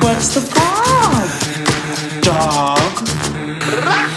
What's the vibe, dog?